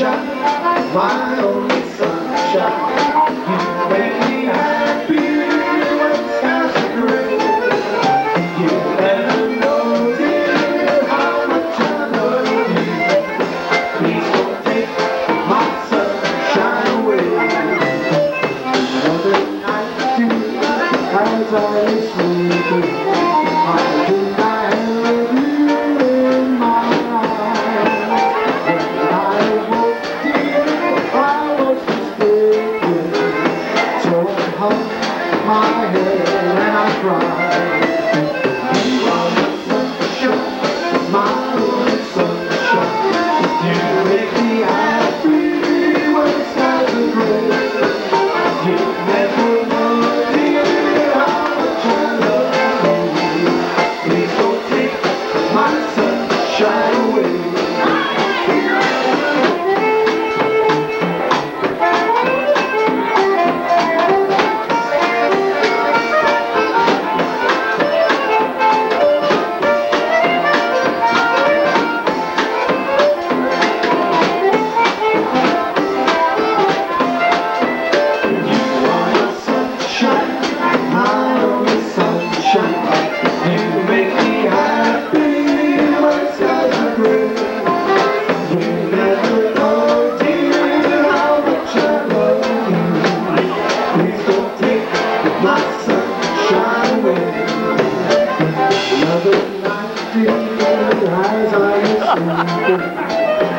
my only sunshine. You me happy when skies are gray. You never know, dear, how much I love you. Please don't take my sunshine away. Another night, I I do not. cry.